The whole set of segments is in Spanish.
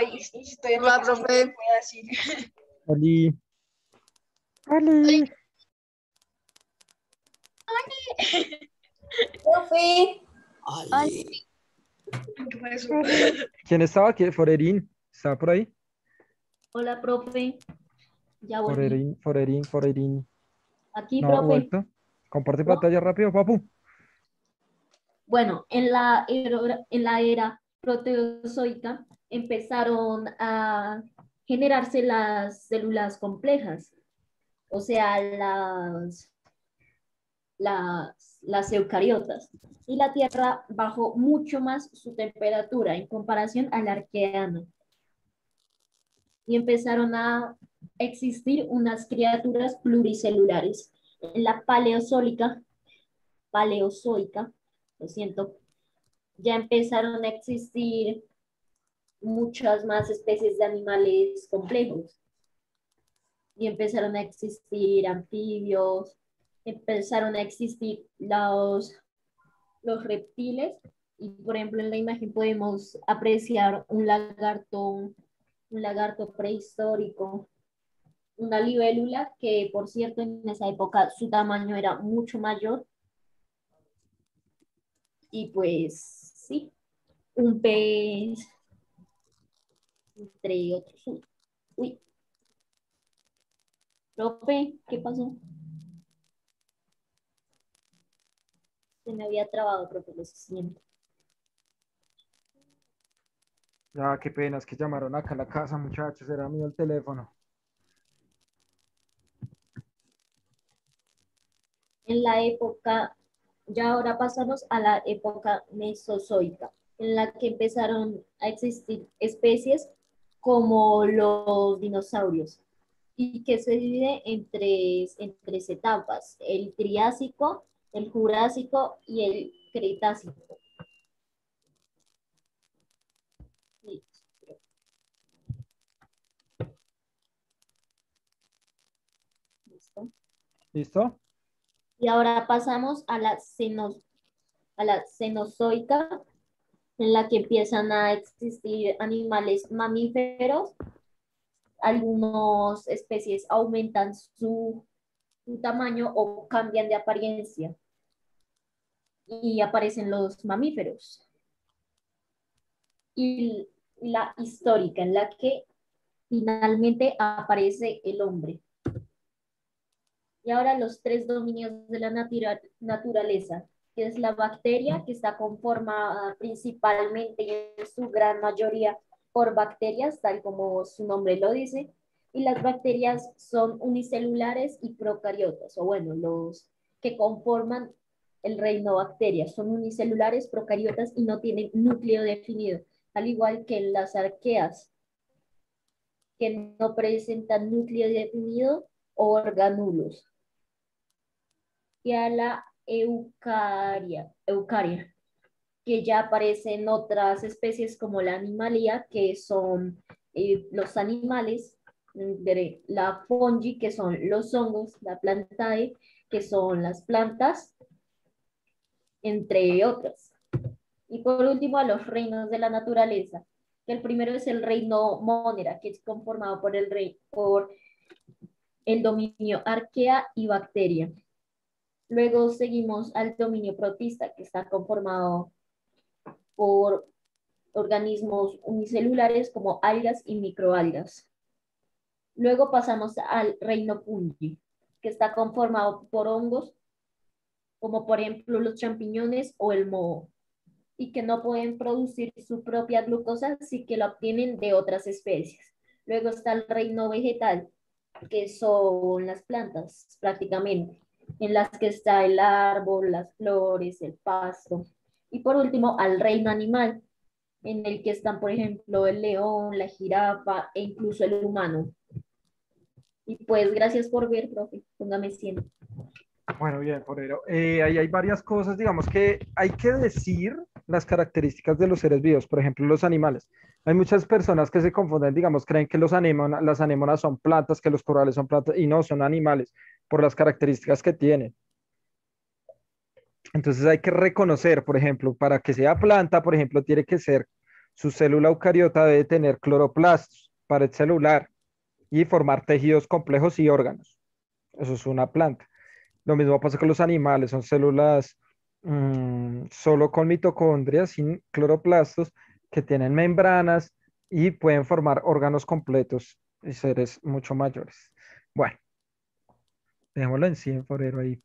estoy, estoy en Hola, no profe. te puedo decir. Ali. Ali. Profe. ¿Qué pasó? ¿Quién estaba aquí? Forerín. ¿Estaba por ahí? Hola, profe. Ya volví. Forerín, Forerín, Forerín. Aquí, No profe. vuelto. Comparte No. pantalla rápido, papu. Bueno, en la era, en la era proteozoica empezaron a generarse las células complejas, o sea, las, las, las eucariotas. Y la Tierra bajó mucho más su temperatura en comparación al arqueano. Y empezaron a existir unas criaturas pluricelulares. En la paleozoica, paleozoica, lo siento, ya empezaron a existir muchas más especies de animales complejos. Y empezaron a existir anfibios, empezaron a existir los, los reptiles. Y por ejemplo, en la imagen podemos apreciar un lagarto, un lagarto prehistórico, una libélula que, por cierto, en esa época su tamaño era mucho mayor y pues sí, un pez, entre otros. Uy. Profe, ¿qué pasó? Se me había trabado, profe, lo siento. Ya, qué pena, es que llamaron acá a la casa, muchachos. Era mío el teléfono. En la época, ya ahora pasamos a la época mesozoica, en la que empezaron a existir especies como los dinosaurios y que se divide en tres, etapas, el Triásico, el Jurásico y el Cretácico. ¿Listo? Y ahora pasamos a la, ceno- a la cenozoica, en la que empiezan a existir animales mamíferos. Algunas especies aumentan su, su tamaño o cambian de apariencia. Y aparecen los mamíferos. Y la histórica, en la que finalmente aparece el hombre. Y ahora los tres dominios de la natura- naturaleza, que es la bacteria, que está conformada principalmente y en su gran mayoría por bacterias, tal como su nombre lo dice, y las bacterias son unicelulares y procariotas, o bueno, los que conforman el reino bacterias, son unicelulares, procariotas y no tienen núcleo definido, al igual que las arqueas, que no presentan núcleo definido o organulos y a la eucaria, eucaria, que ya aparecen otras especies como la animalía, que son eh, los animales, la fungi, que son los hongos, la plantae, que son las plantas, entre otras. Y por último, a los reinos de la naturaleza, el primero es el reino Monera, que es conformado por el, rey, por el dominio arquea y bacteria. Luego seguimos al dominio protista, que está conformado por organismos unicelulares como algas y microalgas. Luego pasamos al reino fungi, que está conformado por hongos, como por ejemplo los champiñones o el moho, y que no pueden producir su propia glucosa, sí que la obtienen de otras especies. Luego está el reino vegetal, que son las plantas prácticamente, en las que está el árbol, las flores, el pasto. Y por último, al reino animal, en el que están, por ejemplo, el león, la jirafa e incluso el humano. Y pues gracias por ver, profe. Póngame 100. Bueno, bien, Forero. Eh, ahí hay varias cosas, digamos que hay que decir las características de los seres vivos, por ejemplo, los animales. Hay muchas personas que se confunden, digamos, creen que las anémonas son plantas, que los corales son plantas, y no, son animales, por las características que tienen. Entonces hay que reconocer, por ejemplo, para que sea planta, por ejemplo, tiene que ser Su célula eucariota debe tener cloroplastos, pared celular y formar tejidos complejos y órganos. Eso es una planta. Lo mismo pasa con los animales, son células mm, solo con mitocondrias, sin cloroplastos, que tienen membranas y pueden formar órganos completos y seres mucho mayores. Bueno, dejémoslo en 100 forero ahí.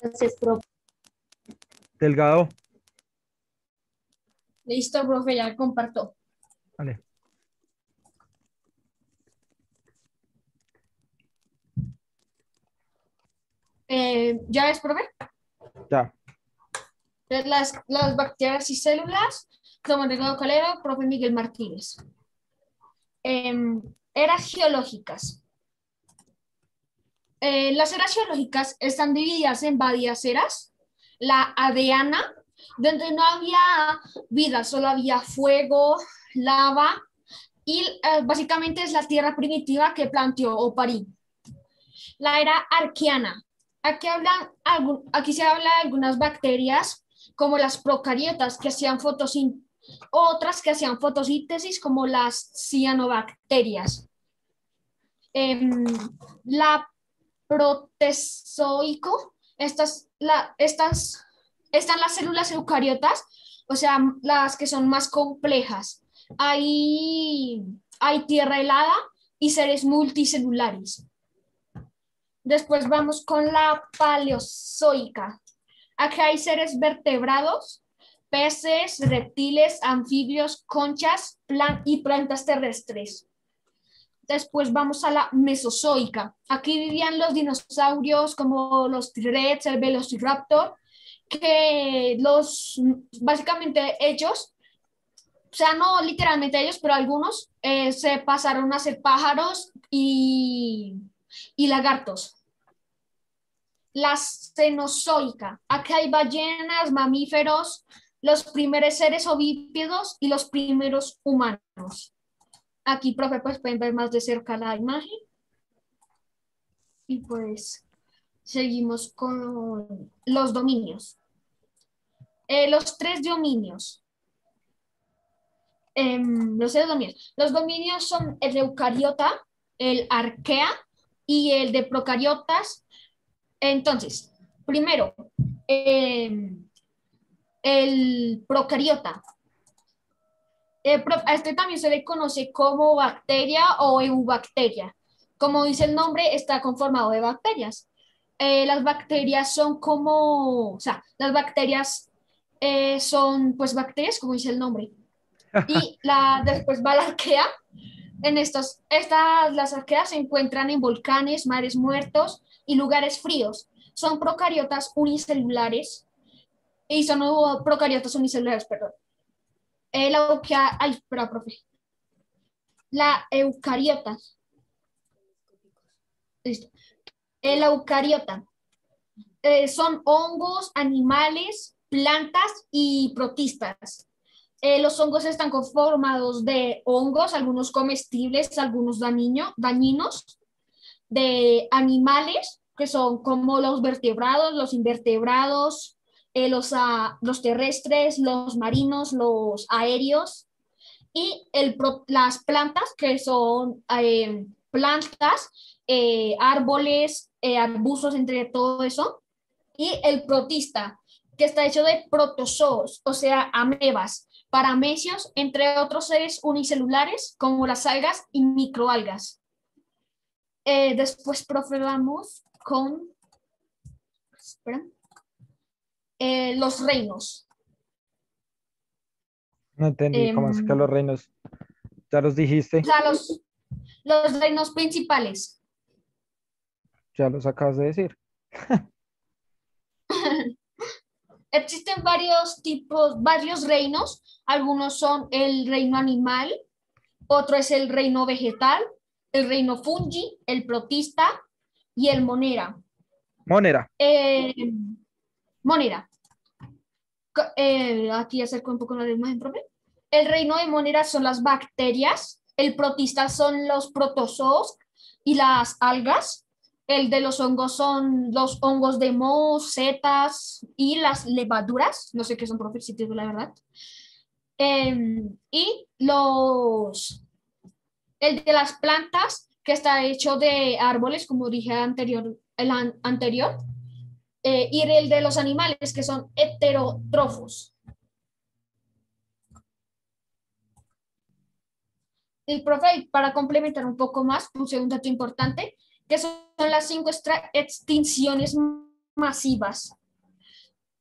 Gracias, profe. Delgado, Listo, profe, ya comparto. vale. Eh, ¿Ya ves, profe? Ya. Las, las bacterias y células, Tomás Delgado Calero, profe Miguel Martínez. Em, eras geológicas. Eh, las eras geológicas están divididas en varias eras. La adeana, donde no había vida, solo había fuego, lava, y eh, básicamente es la tierra primitiva que planteó Oparín. La era arqueana. Aquí, hablan, aquí se habla de algunas bacterias, como las procariotas que hacían fotosíntesis, otras que hacían fotosíntesis, como las cianobacterias. Em, la protezoico, estas, la, estas, están las células eucariotas, o sea, las que son más complejas. Hay, hay tierra helada y seres multicelulares. Después vamos con la paleozoica. Aquí hay seres vertebrados, peces, reptiles, anfibios, conchas plan- y plantas terrestres. Después vamos a la mesozoica. Aquí vivían los dinosaurios como los T-Rex, el Velociraptor, que los, básicamente ellos, o sea, no literalmente ellos, pero algunos eh, se pasaron a ser pájaros y, y lagartos. La cenozoica. Aquí hay ballenas, mamíferos, los primeros seres ovípedos y los primeros humanos. Aquí, profe, pues pueden ver más de cerca la imagen. Y pues seguimos con los dominios. Eh, los tres dominios. Em, los tres dominios. Los dominios son el eucariota, el arquea y el de procariotas. Entonces, primero, em, el procariota. Eh, pro- a este también se le conoce como bacteria o eubacteria. Como dice el nombre, está conformado de bacterias. Eh, las bacterias son como, o sea, las bacterias eh, son pues bacterias, como dice el nombre. Y la, después va la arquea. En estos, estas, las arqueas se encuentran en volcanes, mares muertos y lugares fríos. Son procariotas unicelulares y son procariotas unicelulares, perdón. Euca- ay, espera, profe. La eucariota. Listo. Eucariota. Eh, son hongos, animales, plantas y protistas. Eh, los hongos están conformados de hongos, algunos comestibles, algunos dañino- dañinos, de animales, que son como los vertebrados, los invertebrados, eh, los, ah, los terrestres, los marinos, los aéreos, y el, las plantas, que son eh, plantas, eh, árboles, arbustos, entre todo eso, y el protista, que está hecho de protozoos, o sea, amebas, paramecios, entre otros seres unicelulares como las algas y microalgas. Eh, después procedamos con eh, los reinos. No entendí cómo es que Em, los reinos. Ya los dijiste, O sea, los, los reinos principales. ya los acabas de decir. Existen varios tipos, varios reinos. Algunos son el reino animal, otro es el reino vegetal, el reino fungi, el protista y el monera. Monera. Eh, monera. Eh, aquí acerco un poco la imagen. El reino de monera son las bacterias, el protista son los protozoos y las algas, El de los hongos son los hongos de moho, setas y las levaduras. No sé qué son, profe, si te digo la verdad. Em, y los, el de las plantas, que está hecho de árboles, como dije anterior, el an- anterior. Eh, y el de los animales, que son heterótrofos. Y profe, para complementar un poco más, puse un dato importante, que son las cinco extinciones masivas.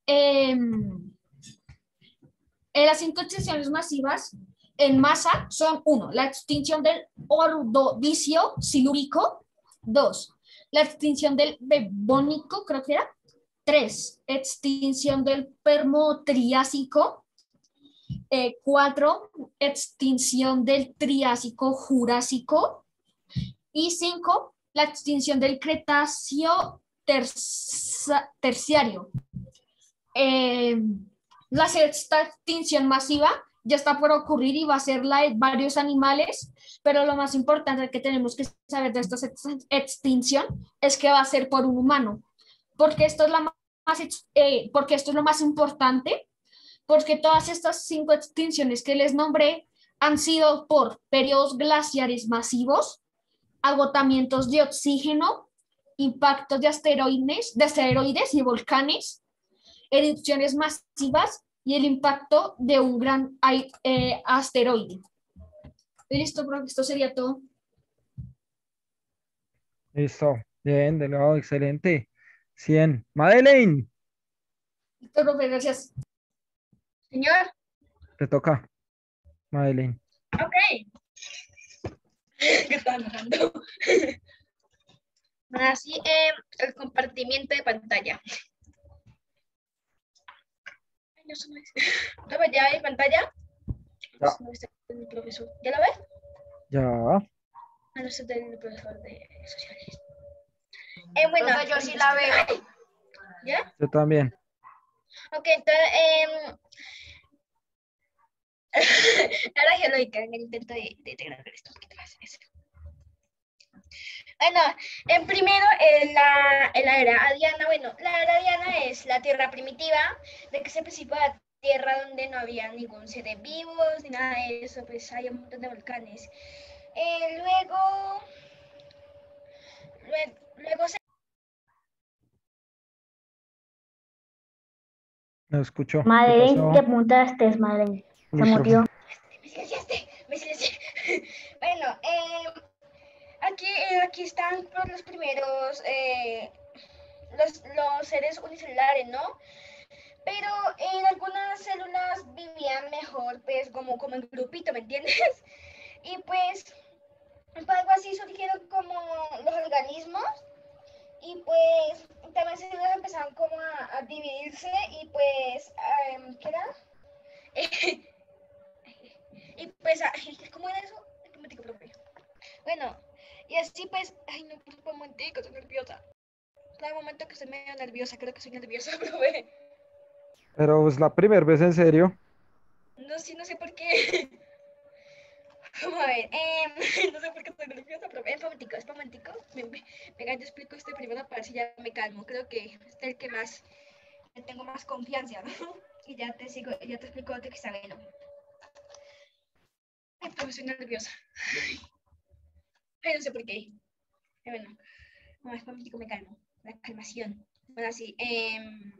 Em, eh, las cinco extinciones masivas en masa son uno, la extinción del ordovicio silúrico, dos, la extinción del bebónico, creo que era, tres, extinción del permotriásico, eh, cuatro, extinción del Triásico Jurásico. Y cinco, la extinción del Cretáceo terciario. Eh, la sexta extinción masiva ya está por ocurrir y va a ser la de varios animales, pero lo más importante que tenemos que saber de esta ex- extinción es que va a ser por un humano, porque esto es, la más, eh, porque esto es lo más importante porque todas estas cinco extinciones que les nombré han sido por periodos glaciares masivos, agotamientos de oxígeno, impactos de asteroides, de asteroides y volcanes, erupciones masivas y el impacto de un gran eh, asteroide. Listo, profe, esto sería todo. Listo. Bien, de nuevo, excelente. 100. Madeleine, Listo, profe, gracias. Señor, te toca. Madeleine. ok. ¿Qué está narrando? Así, eh, el compartimiento de pantalla. No. ¿Lo ves ya en pantalla? Ya. No, es el profesor. ¿Ya lo ves? Ya. Ah, no, este es del profesor de sociales. Eh, bueno, yo sí la veo. ¿Ya? Yo también. Ok, entonces, em, ahora geológica, en el intento de, de, de grabar esto un poquito más. eso. Bueno, en primero, en la, en la era adiana, bueno, la era adiana es la tierra primitiva, de que se principio la tierra donde no había ningún ser vivos ni nada de eso, pues hay un montón de volcanes. Eh, luego, luego, luego se No escucho. ¿Qué Madeleine? ¿qué apuntaste, Madeleine? Se murió. Me silenciaste, me silencié. bueno, eh, aquí, eh, aquí están los primeros, eh, los, los seres unicelulares, ¿no? Pero en algunas células vivían mejor, pues, como, como en grupito, ¿me entiendes? Y pues, algo así surgieron como los organismos. Y pues también se empezaron como a, a dividirse y pues, em, ¿qué era? Y pues, ay, ¿cómo era eso? Bueno, y así pues, ay no, por un momentico, estoy nerviosa. Cada momento que estoy medio nerviosa, creo que soy nerviosa, profe. Pero es la primera vez en serio. No sé, no sé por qué. Vamos a ver, em, no sé por qué estoy nerviosa, profe. Un momentico, es momentico. Me- me- Venga, yo explico este primero para ver si ya me calmo. Creo que este es el que más, tengo más confianza, ¿no? Y ya te sigo, ya te explico otro que está bueno. Ay, profe, estoy nerviosa. No sé por qué. Bueno, un momentico, me calmo. La calmación. Bueno, así, em,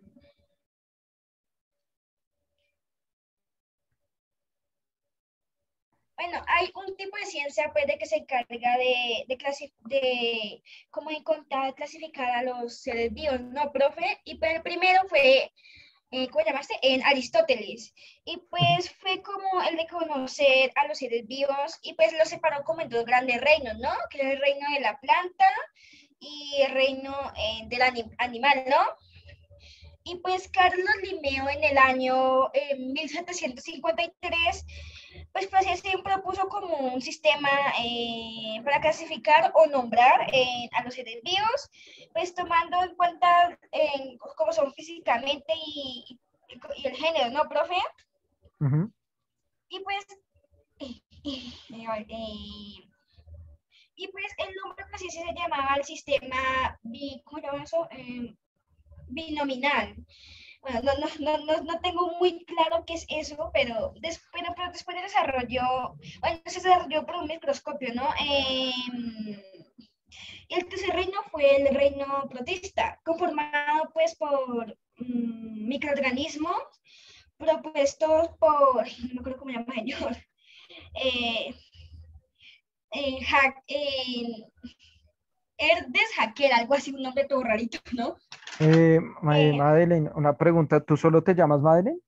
Bueno, hay un tipo de ciencia pues, de que se encarga de, de, de cómo encontrar, clasificar a los seres vivos, ¿no, profe? Y pues el primero fue, eh, ¿cómo llamaste? En Aristóteles. Y pues fue como el de conocer a los seres vivos y pues los separó como en dos grandes reinos, ¿no? Que era el reino de la planta y el reino eh, del ani- animal, ¿no? Y pues Carlos Linneo en el año eh, 1753 pues Francesco propuso como un sistema eh, para clasificar o nombrar eh, a los seres vivos, pues tomando en cuenta eh, cómo son físicamente y, y- el género, ¿no, profe? Ujú. Y pues, eh, y pues el nombre pues así se llamaba el sistema bi, ¿cómo eso? Eh, binominal. Bueno, no, no, no, no, no tengo muy claro qué es eso, pero, des, pero, después de desarrollo, bueno, se desarrolló por un microscopio, ¿no? Y el tercer reino fue el reino protista, conformado pues por mm, microorganismos propuestos por, no me acuerdo cómo llama señor, eh, eh, hack, Herdes Hacker, algo así, un nombre todo rarito, ¿no? Eh, Eh. Madeleine, una pregunta, ¿tú solo te llamas Madeleine?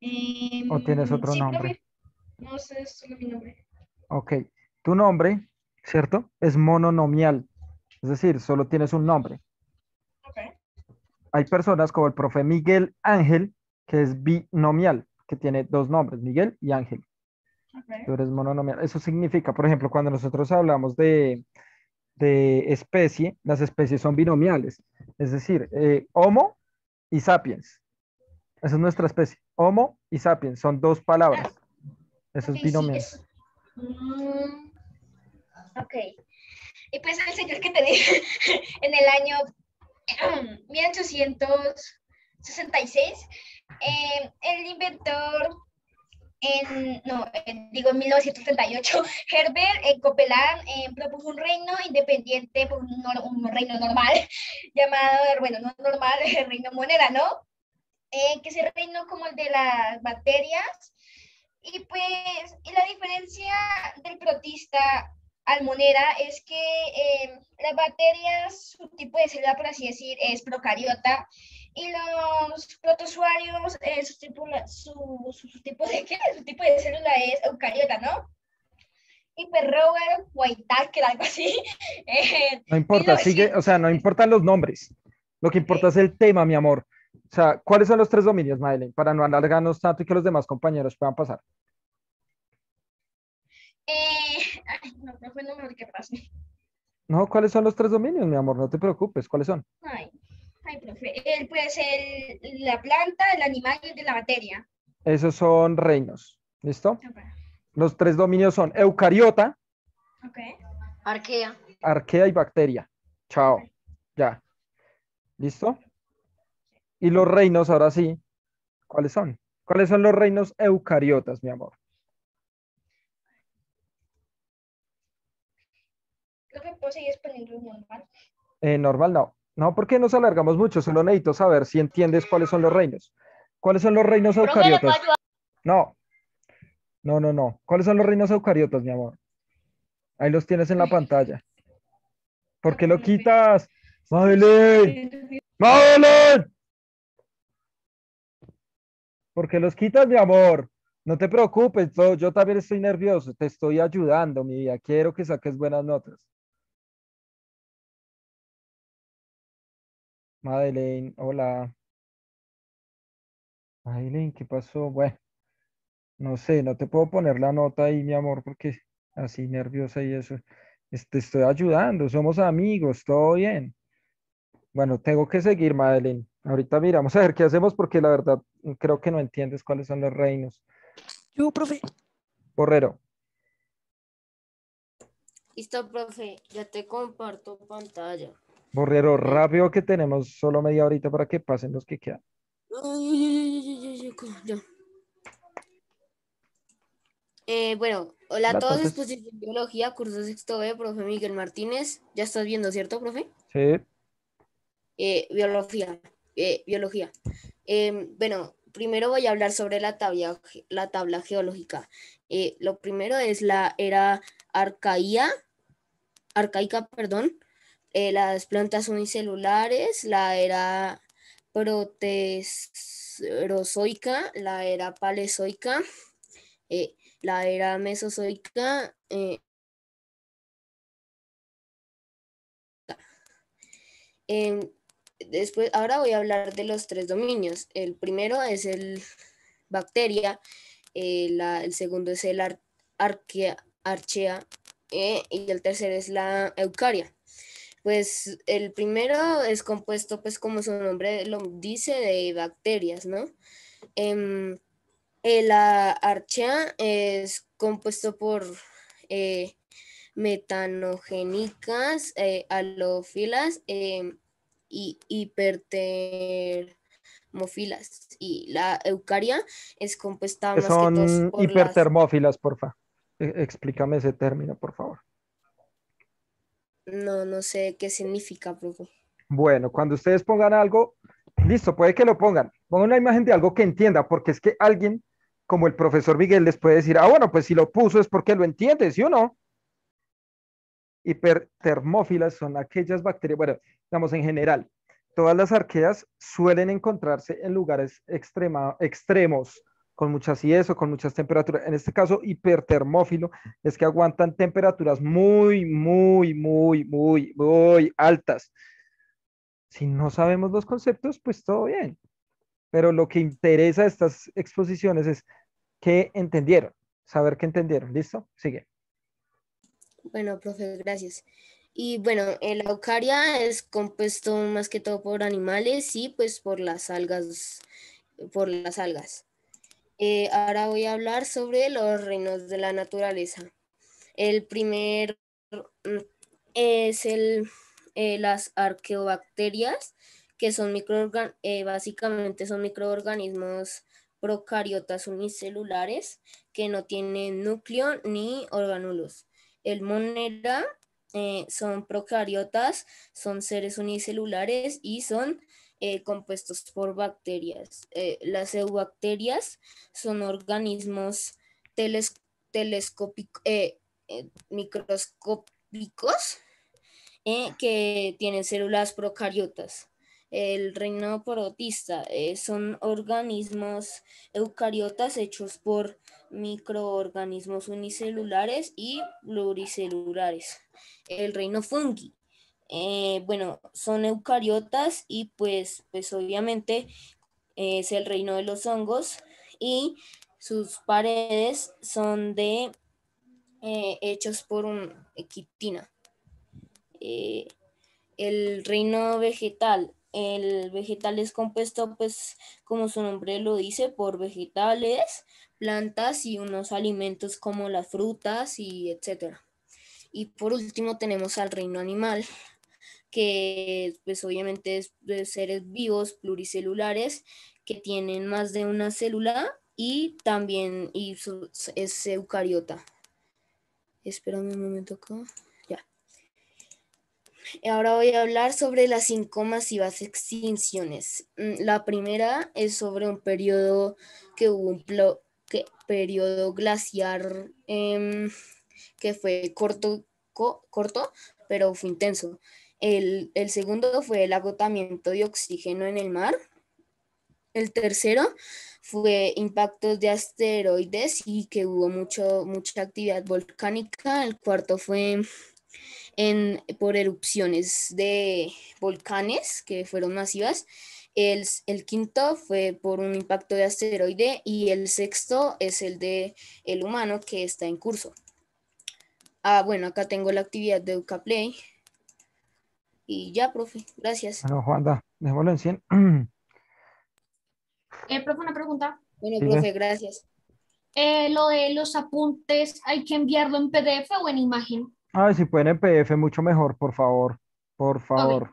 Em, ¿O tienes otro sí, nombre? profe. No sé, es solo mi nombre. Ok, tu nombre, ¿cierto? Es mononomial, es decir, solo tienes un nombre. Ok. Hay personas como el profe Miguel Ángel, que es binomial, que tiene dos nombres, Miguel y Ángel. ok. Tú eres mononomial. Eso significa, por ejemplo, cuando nosotros hablamos de, de especie, las especies son binomiales. Es decir, eh, Homo y Sapiens. Esa es nuestra especie. Homo y Sapiens son dos palabras. Eso Ok, es sí, binomial. es- Mm, ok. Y pues el señor que te dije, en el año 1866, eh, el inventor, en, no, eh, digo en 1938, Herbert eh, Copeland eh, propuso un reino independiente, pues, un, un reino normal, llamado, bueno, no normal, el reino moneda, ¿no? Eh, que ese reino como el de las bacterias, y pues, y la diferencia del protista al monera es que eh, las bacterias, su tipo de célula, por así decir, es procariota, y los protozoarios, eh, su, tipo, su, su, su tipo de, ¿qué? su tipo de célula es eucariota, ¿no? Y pues Robert Whitaker, algo así. eh, No importa, sigue, o sea, no importan los nombres. Lo que importa es el tema, mi amor. O sea, ¿cuáles son los tres dominios, Madeleine? Para no alargarnos tanto y que los demás compañeros puedan pasar. eh, ay, no, profe, no mejor que pase. No, ¿cuáles son los tres dominios, mi amor? No te preocupes, ¿cuáles son? Ay, ay, profe. El, pues el, la planta, el animal y el de la materia. Esos son reinos. ¿Listo? Los tres dominios son eucariota, ok. Arquea. arquea y bacteria. Chao. Ya. ¿Listo? Y los reinos, ahora sí, ¿cuáles son? ¿Cuáles son los reinos eucariotas, mi amor? Creo que puedo seguir exponiendo normal. Eh, normal no. No, porque nos alargamos mucho, solo necesito saber si entiendes cuáles son los reinos. ¿Cuáles son los reinos Profe, ¿le puedo eucariotas? No. No, no, no. ¿Cuáles son los reinos eucariotas, mi amor? Ahí los tienes en la pantalla. ¿Por qué lo quitas? Madeleine, Madeleine. ¿Por qué los quitas, mi amor? No te preocupes, yo, yo también estoy nervioso, te estoy ayudando, mi vida. Quiero que saques buenas notas. Madeleine, hola. Madeleine, ¿qué pasó? Bueno, no sé, no te puedo poner la nota ahí, mi amor, porque así nerviosa y eso. Es- Te estoy ayudando, somos amigos, todo bien. Bueno, tengo que seguir, Madeleine. Ahorita miramos a ver qué hacemos porque la verdad creo que no entiendes cuáles son los reinos. Yo, profe. Borrero, Listo, profe, ya te comparto pantalla. Borrero, rápido que tenemos solo media horita para que pasen los que quedan. Eh, bueno, hola a todos, exposición biología, curso sexto B, profe Miguel Martínez. Ya estás viendo, ¿cierto, profe? Sí, Eh, biología, eh, biología. Em, bueno, primero voy a hablar sobre la tabla, la tabla geológica. Lo primero es la era arcaía, arcaica, perdón. Eh, las plantas unicelulares, la era proterozoica, la era paleozoica, eh, la era mesozoica, eh, em, Después, ahora voy a hablar de los tres dominios. El primero es el bacteria, la- el segundo es el ar- arquea, archea y el tercero es la eucaria. Pues el primero es compuesto, pues como su nombre lo dice, de bacterias, ¿no? Em, eh, la archea es compuesto por, eh, metanogénicas, eh, halófilas em, y hipertermófilas. Y la eucaria es compuesta Que más que todo son por las- hipertermófilas, porfa. E- Explícame ese término, por favor. No, no sé qué significa, profe. Bueno, cuando ustedes pongan algo, listo, puede que lo pongan. Pongan una imagen de algo que entienda, porque es que alguien, como el profesor Miguel, les puede decir, ah, bueno, pues si lo puso es porque lo entiende, ¿sí o no? Hipertermófilas son aquellas bacterias, bueno, digamos en general, todas las arqueas suelen encontrarse en lugares extremos, con mucha acidez o con muchas temperaturas. En este caso, hipertermófilo es que aguantan temperaturas muy, muy, muy, muy, muy altas. Si no sabemos los conceptos, pues todo bien. Pero lo que interesa de estas exposiciones es que entendieron, saber que entendieron. ¿Listo? Sigue. Bueno, profe, gracias. Y bueno, el eucaria es compuesto más que todo por animales y pues por las algas, por las algas. Eh, ahora voy a hablar sobre los reinos de la naturaleza. El primer mm, es el, eh, las arqueobacterias, que son microorgan eh, básicamente son microorganismos procariotas unicelulares que no tienen núcleo ni orgánulos. El monera son procariotas, son seres unicelulares y son eh, compuestos por bacterias. Eh, las eubacterias son organismos teles, telescópico- eh, microscópicos que tienen células procariotas. El reino protista son organismos eucariotas hechos por microorganismos unicelulares y pluricelulares. El reino fungi. Eh, bueno, son eucariotas y pues, pues obviamente eh, es el reino de los hongos y sus paredes son de eh, hechos por un quitina. El reino vegetal. El vegetal es compuesto, pues, como su nombre lo dice, por vegetales, plantas y unos alimentos como las frutas y etcétera. Y por último tenemos al reino animal, que pues obviamente es de seres vivos pluricelulares que tienen más de una célula y también y es eucariota. Espérame un momento acá. Ya. Ahora voy a hablar sobre las cinco masivas extinciones. Mm, La primera es sobre un periodo que hubo un periodo glaciar em, que fue corto, co- corto, pero fue intenso. El, el segundo fue el agotamiento de oxígeno en el mar. El tercero fue impactos de asteroides y que hubo mucho, mucha actividad volcánica. El cuarto fue en, por erupciones de volcanes que fueron masivas. El, el quinto fue por un impacto de asteroide y el sexto es el de el humano que está en curso. Ah, bueno, acá tengo la actividad de Eucaplay. Y ya, profe, gracias. Bueno, Juanda, dejémoslo en 100. Eh, profe, una pregunta. Bueno, profe, gracias. Eh, lo de los apuntes, ¿hay que enviarlo en PDF o en imagen? Ay, si pueden en PDF, mucho mejor, por favor. Por favor.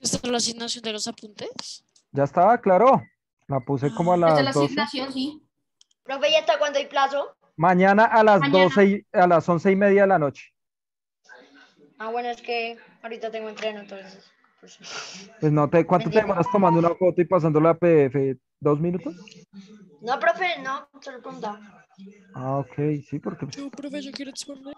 ¿Esta es la asignación de los apuntes? Ya estaba, claro. La puse como a Desde la las 12. asignación, sí. Profe, ¿y hasta cuándo hay plazo? Mañana a las Mañana. 12 y, a las 11 y media de la noche. Ah, bueno, es que ahorita tengo entreno, entonces. pues, Pues no te, ¿cuánto te demoras tomando una foto y pasándola a PDF? ¿Dos minutos? No, profe, no, solo pregunta. Ah, ok, sí, porque Yo, profe, yo quiero exponer.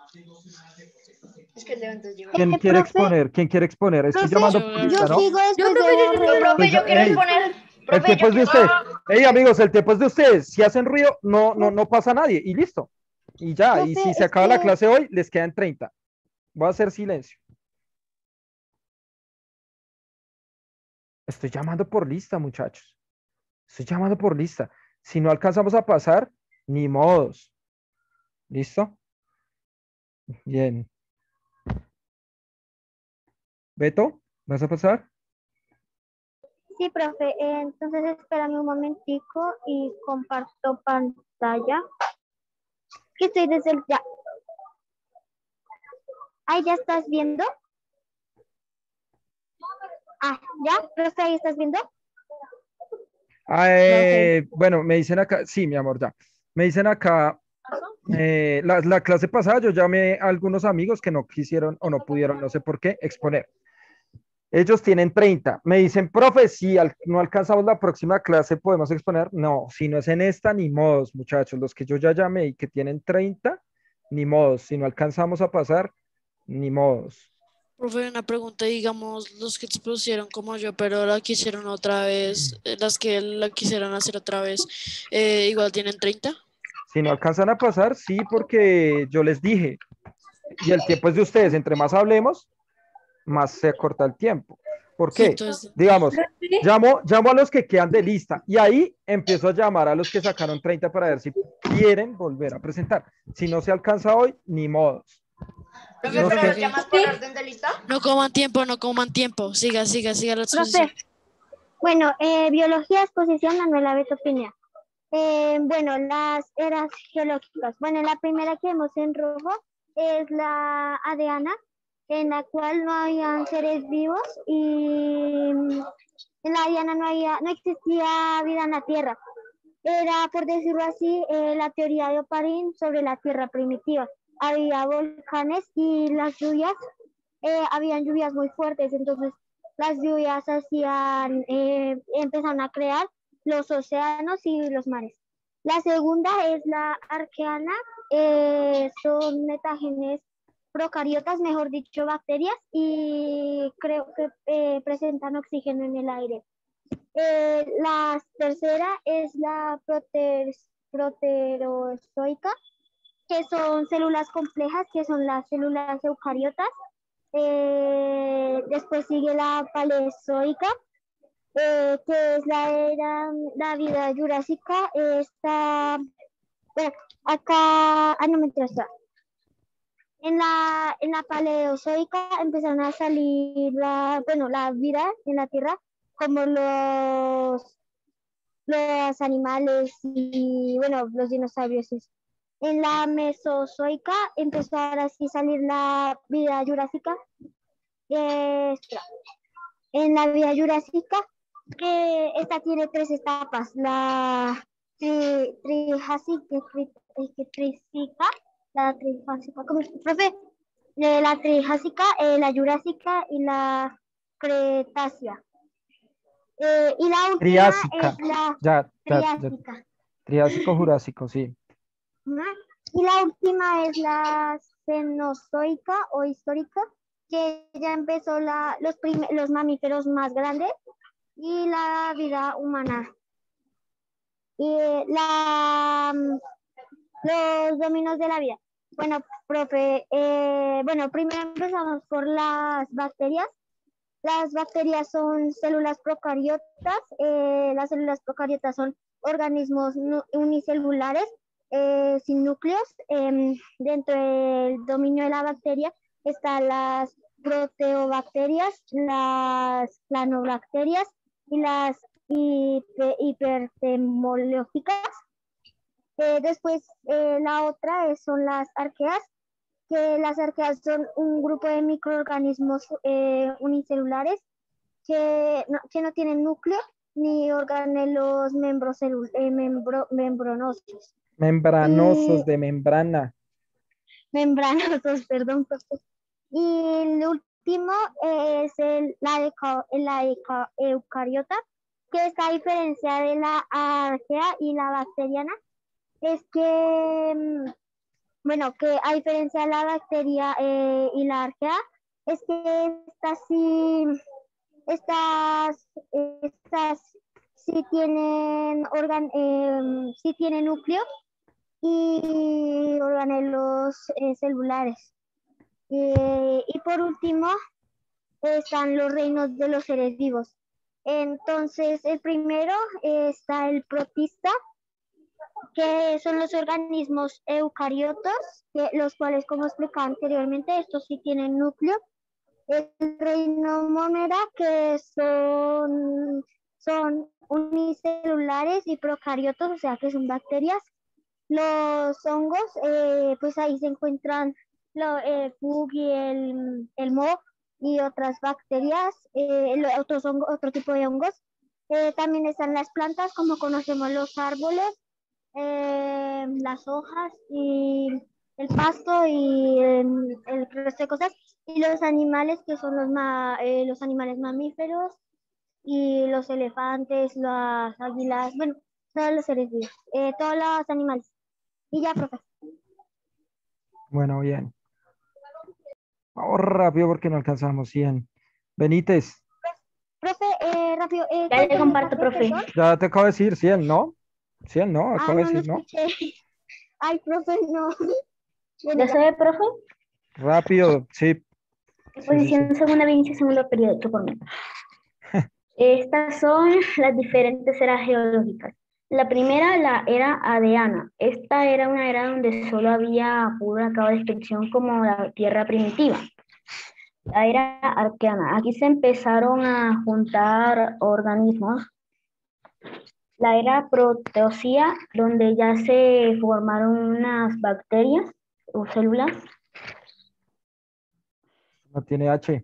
Es que lleva. ¿quién Eh, quiere profe. exponer? ¿Quién quiere exponer? Estoy Profe, llamando yo- yo Yo ¿no? sigo después profe, de yo, Borrego. profe, yo quiero exponer. El tiempo yo es de ustedes. Ey, amigos, el tiempo es de ustedes. Si hacen ruido, no, no, no pasa nadie. Y listo. Y ya. Y si se acaba la clase hoy, les quedan 30. Voy a hacer silencio. Estoy llamando por lista, muchachos. Estoy llamando por lista. Si no alcanzamos a pasar, ni modos. ¿Listo? Bien. Beto, ¿vas a pasar? Sí, profe. eh, entonces espérame un momentico y comparto pantalla. Que estoy desde el ya. Ahí ya estás viendo. Ah, ¿ya? ¿Profe, ahí estás viendo? Ah, eh, bueno, me dicen acá, sí, mi amor, ya. Me dicen acá, eh, la, la clase pasada yo llamé a algunos amigos que no quisieron o no pudieron, no sé por qué, exponer. Ellos tienen 30. Me dicen, profe, si al- no alcanzamos la próxima clase, ¿podemos exponer? No, si no es en esta, ni modos, muchachos. Los que yo ya llamé y que tienen 30, ni modos. Si no alcanzamos a pasar, ni modos. Profe, una pregunta, digamos, los que expusieron como yo, pero la quisieron otra vez, eh, las que la quisieron hacer otra vez, eh, igual tienen 30. Si no alcanzan a pasar, sí, porque yo les dije, y el tiempo es de ustedes, entre más hablemos, más se corta el tiempo. ¿Por Sí, qué? entonces, Digamos, llamo, llamo a los que quedan de lista y ahí empiezo a llamar a los que sacaron 30 para ver si quieren volver a presentar. Si no se alcanza hoy, ni modos. Profe, No pero sé. los llamas por orden de lista. no coman tiempo, no coman tiempo. Siga, siga, siga la exposición. Bueno, eh, biología, exposición, Manuela Beto. Eh, bueno, las eras geológicas. Bueno, la primera que vemos en rojo es la Adeana, en la cual no habían seres vivos y en la Adeana no, había, no existía vida en la Tierra. Era, por decirlo así, eh, la teoría de Oparín sobre la Tierra primitiva. Había volcanes y las lluvias, eh, habían lluvias muy fuertes, entonces las lluvias hacían, eh, empezaron a crear los océanos y los mares. La segunda es la arqueana, eh, son metágenes procariotas, mejor dicho, bacterias, y creo que eh, presentan oxígeno en el aire. Eh, la tercera es la proter- proterozoica, que son células complejas, que son las células eucariotas. Eh, después sigue la paleozoica, eh, que es la era, la vida jurásica. Está, bueno, acá, ah, no me interesa. En la, en la paleozoica empezaron a salir la, bueno, la vida en la Tierra, como los, los animales y, bueno, los dinosaurios. eso. En la mesozoica empezó ahora sí a salir la vida jurásica. Eh, en la vida jurásica, que esta tiene tres etapas. La tri, trijásica, tri- tri- trísica, la trijásica, ¿cómo es? Profe, Eh, la trijásica, eh, la jurásica y la cretácea. Y la última Triásica. es la Ya, ya, ya. triásica. Triásico, Jurásico, sí. Y la última es la cenozoica o histórica, que ya empezó la, los, los mamíferos más grandes y la vida humana. Y la, mm, los dominos de la vida. Bueno, profe, eh, bueno, primero empezamos por las bacterias. Las bacterias son células procariotas. eh, las células procariotas son organismos unicelulares eh, sin núcleos. Em, dentro del dominio de la bacteria están las proteobacterias, las planobacterias y las hipe- hipertemológicas. Eh, después, eh, la otra son las arqueas, que las arqueas son un grupo de microorganismos unicelulares que no, tienen núcleo ni organelos membro- membranosos. Membranosos Y- de membrana. membranosos, perdón. Y el último es el, la, eca- la eca- eucariota, que esta diferencia de la arquea y la bacteriana es que, mm, bueno, que a diferencia de la bacteria eh, y la arquea, es que estas sí, estas, estas sí tienen organ, em, sí tienen núcleo y organelos eh, celulares. Eh, y por último, están los reinos de los seres vivos. Entonces, el primero eh, está el protista, que son los organismos eucariotos, los cuales, como explicaba anteriormente, estos sí tienen núcleo. El reino monera, que son, son unicelulares y procariotos, o sea, que son bacterias. Los hongos, eh, pues ahí se encuentran lo, el fungi, el, el moho y otras bacterias, eh, otros otro tipo de hongos. Eh, también están las plantas, como conocemos los árboles, las hojas y el pasto y em, el resto de cosas. Y los animales, que son los, ma- los animales mamíferos y los elefantes, las águilas, bueno, todos los seres vivos, todos los animales. Y ya, profe. Bueno, bien. Vamos rápido porque no alcanzamos 100. Benítez, Profe, eh, rápido. Eh, Ya le ¿cuántos comparto, profe. ya te acabo de decir 100, ¿no? 100, ¿no? Ah, Acabo de no, decir, ¿no? escuché. Ay, profe, no. Bueno, ¿Ya sabe, profe? Rápido, sí. sí, Exposición segunda Vinci, segundo periodo, por mí. Estas son las diferentes eras geológicas. La primera, la era Adeana. Esta era una era donde solo había pura cabo de descripción como la Tierra primitiva. La era Arqueana. Aquí se empezaron a juntar organismos. La era Proteosía, donde ya se formaron unas bacterias o células. No tiene H.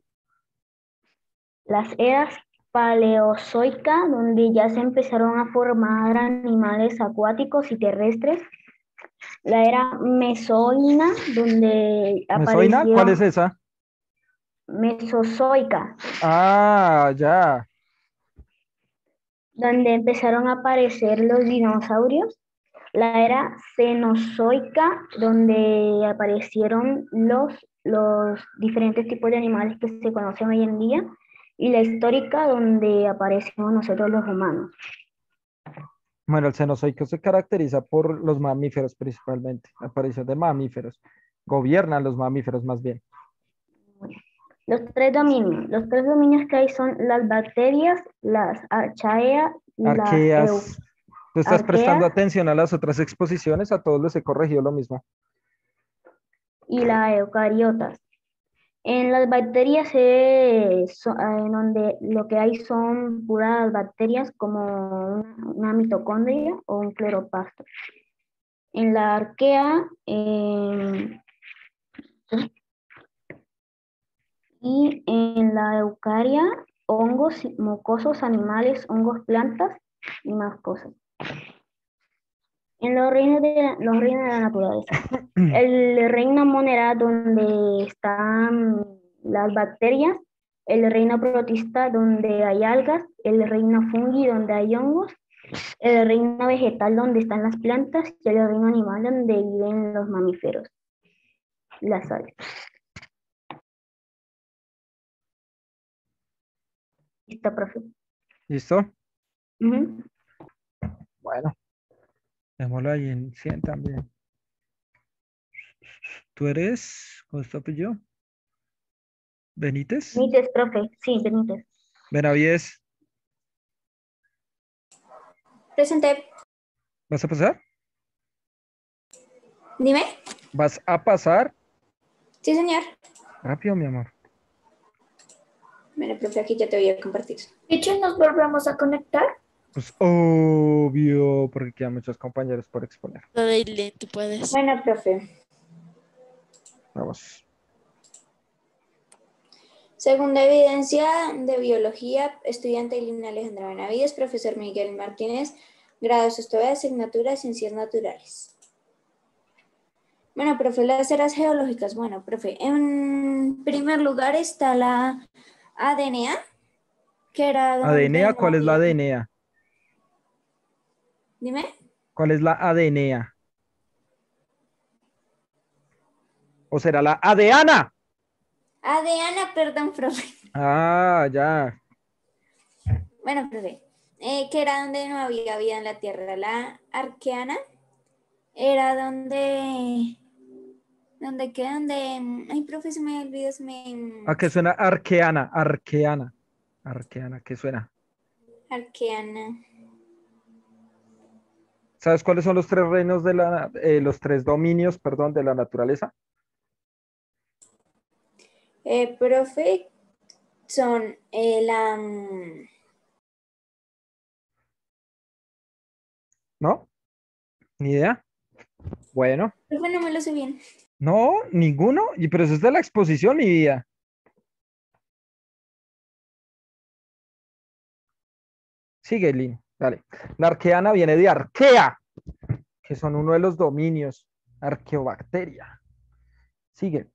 las eras paleozoica, donde ya se empezaron a formar animales acuáticos y terrestres. La era mesoina, donde ¿Mesoina? apareció ¿Cuál es esa? mesozoica, Ah, ya. donde empezaron a aparecer los dinosaurios. La era cenozoica, donde aparecieron los, los diferentes tipos de animales que se conocen hoy en día. Y la histórica, donde aparecemos nosotros los humanos. Bueno, el Cenozoico se caracteriza por los mamíferos principalmente, la aparición de mamíferos. Gobiernan los mamíferos más bien. Los tres dominios. Los tres dominios que hay son las bacterias, las archaea y las Arqueas. ¿Tú estás prestando atención a las otras exposiciones? A todos les he corregido lo mismo. y las eucariotas. En las bacterias eh, en donde lo que hay son puras bacterias como una, mitocondria o un cloroplasto. En la arquea eh, y en la eucaria hongos, mocosos, animales, hongos, plantas y más cosas. En los reinos de la, los reinos de la naturaleza. El reino monera donde están las bacterias, el reino protista donde hay algas, el reino fungi donde hay hongos, el reino vegetal donde están las plantas y el reino animal donde viven los mamíferos, las aves. ¿Listo, profe? ¿Listo? Bueno, démoslo ahí en 100 también. ¿Tú eres? ¿Cómo está yo? ¿Benítez? Benítez, profe. Sí, Benítez. ¿Benavides? Presente. ¿Vas a pasar? Dime. ¿Vas a pasar? Sí, señor. Rápido, mi amor. Mira, profe, aquí ya te voy a compartir. Dicho, nos volvemos a conectar. Pues obvio, porque quedan muchos compañeros por exponer. Daily, tú puedes. Bueno, profe. Vamos. Segunda evidencia de biología, estudiante Lina Alejandra Benavides, profesor Miguel Martínez, grado sexto de asignatura Ciencias Naturales. Bueno, profe, las eras geológicas. Bueno, profe, en primer lugar está la ADNA, que era... ¿ADNA? ¿Cuál es la ADNA? Dime. ¿Cuál es la ADNA? ¿O será la ADEANA? ADNA, perdón, profe. Ah, ya. Bueno, profe, eh, que era donde no había vida en la Tierra. La arqueana era donde, donde que donde, ay, profe, se me olvidó, se me, ¿A qué suena arqueana? Arqueana. Arqueana, ¿qué suena? arqueana. ¿Sabes cuáles son los tres reinos de la, eh, los tres dominios, perdón, de la naturaleza? Eh, profe, son la, mm, ¿No? ¿Ni idea? Bueno, profe, no me lo sé bien. No, ninguno. Y pero eso es de la exposición, mi vida. Sigue, Lin. Dale. La arqueana viene de arquea, que son uno de los dominios. Arqueobacteria. Sigue.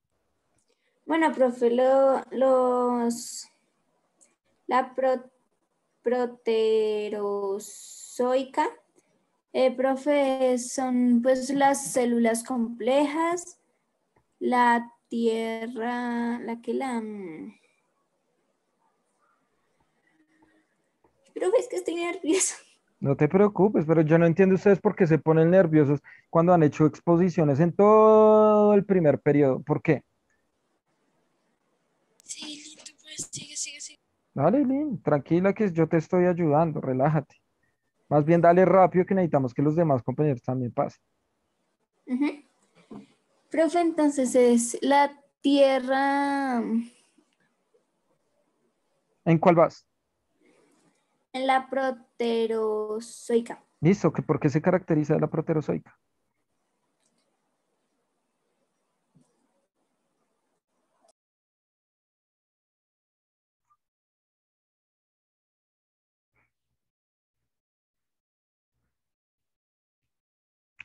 Bueno, profe, lo- los, la pro- proterozoica, eh, profe, son pues las células complejas, la tierra, la que la... mm. Profe, es que estoy nerviosa. No te preocupes, pero yo no entiendo ustedes por qué se ponen nerviosos cuando han hecho exposiciones en todo el primer periodo. ¿Por qué? Sí, Lin, tú puedes, sigue, sigue, sigue. Dale, Lin, tranquila que yo te estoy ayudando, relájate. Más bien dale rápido que necesitamos que los demás compañeros también pasen. Ujú. Profe, entonces es la tierra, ¿En cuál vas? En la proterozoica. Listo, ¿por qué se caracteriza la proterozoica?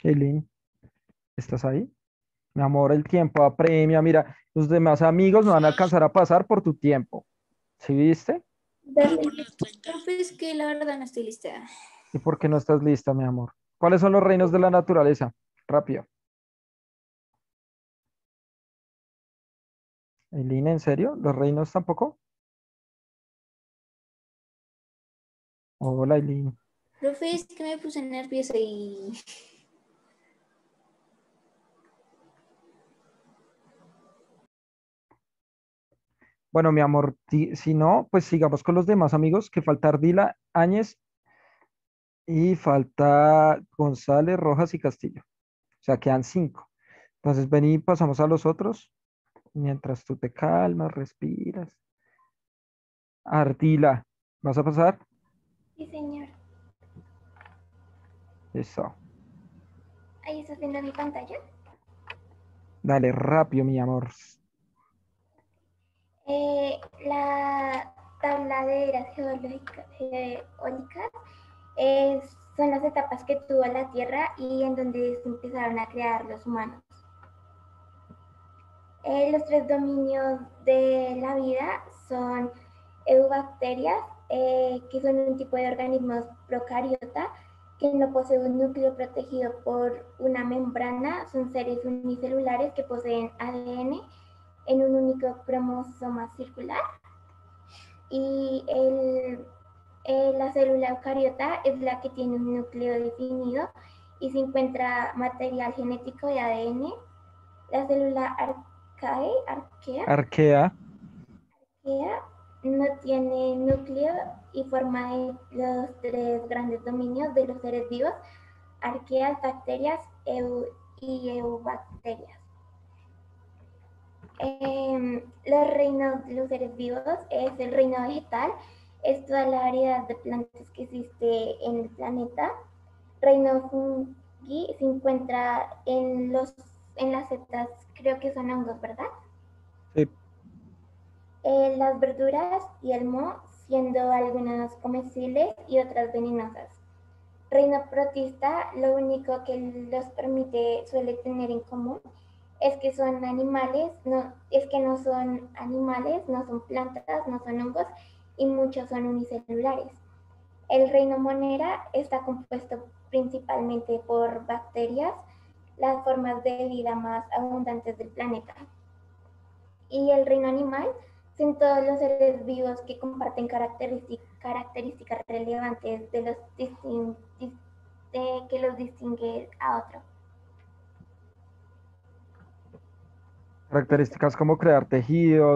Eileen, ¿estás ahí? Mi amor, el tiempo apremia. Mira, los demás amigos no van a alcanzar a pasar por tu tiempo. ¿Sí viste? Pero por las 30. Profe, es que la verdad no estoy lista. ¿Y por qué no estás lista, mi amor? ¿Cuáles son los reinos de la naturaleza? Rápido. Eileen, ¿en serio? ¿Los reinos tampoco? Hola, Eileen. Profe, es que me puse nerviosa y... Bueno, mi amor, si no, pues sigamos con los demás amigos, que falta Ardila, Áñez y falta González, Rojas y Castillo. O sea, quedan cinco. Entonces, ven y pasamos a los otros. Mientras tú te calmas, respiras. Ardila, ¿vas a pasar? Sí, señor. Eso. Ahí estás viendo mi pantalla. Dale, rápido, mi amor. Eh, la tabla de eras geológica- geológicas eh, son las etapas que tuvo la Tierra y en donde se empezaron a crear los humanos. Eh, los tres dominios de la vida son eubacterias, eh, que son un tipo de organismos procariota que no posee un núcleo protegido por una membrana, son seres unicelulares que poseen ADN en un único cromosoma circular. Y el- eh, la célula eucariota es la que tiene un núcleo definido y se encuentra material genético de ADN. La célula arcae, arquea, Arquea. arquea no tiene núcleo y forma los tres grandes dominios de los seres vivos, arqueas, bacterias eu- y eubacterias. Em, los reinos de los seres vivos es el reino vegetal, es toda la variedad de plantas que existe en el planeta. Reino fungi se encuentra en, los, en las setas, creo que son hongos, ¿verdad? Sí. Eh, las verduras y el moho, siendo algunas comestibles y otras venenosas. Reino protista, lo único que los permite, suele tener en común, es que son animales, no, es que no son animales, no son plantas, no son hongos y muchos son unicelulares. El reino monera está compuesto principalmente por bacterias, las formas de vida más abundantes del planeta. Y el reino animal son todos los seres vivos que comparten característic- características relevantes de los de- que los distingue a otro. Características como crear tejidos.